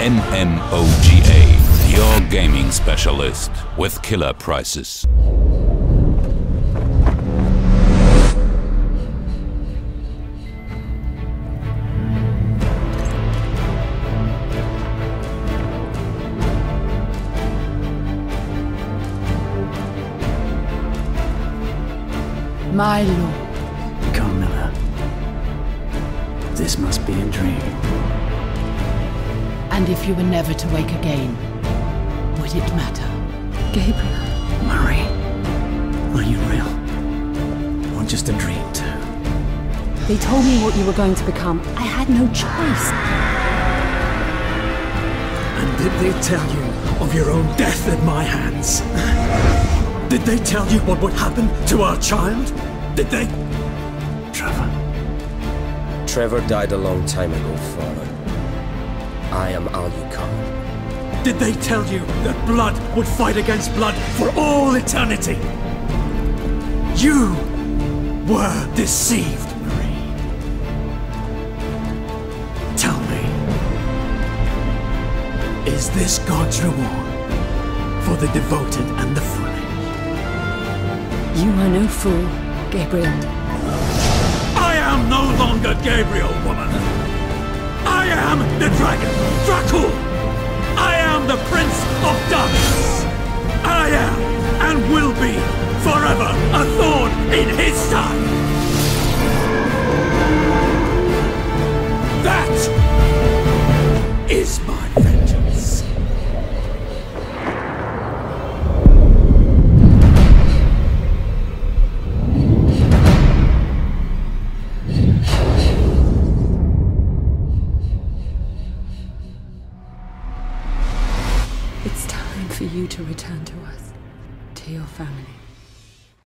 MMOGA, your gaming specialist with killer prices. My lord. Carmilla. This must be a dream. And if you were never to wake again, would it matter? Gabriel. Marie. Are you real? Or just a dream too? They told me what you were going to become. I had no choice. And did they tell you of your own death at my hands? Did they tell you what would happen to our child? Did they? Trevor. Trevor died a long time ago, Father. I am Alucard. Did they tell you that blood would fight against blood for all eternity? You were deceived, Marie. Tell me, is this God's reward for the devoted and the foolish? You are no fool, Gabriel. I am no longer Gabriel, woman. I am the dragon, Dracul. I am the Prince of Darkness. It's time for you to return to us, to your family.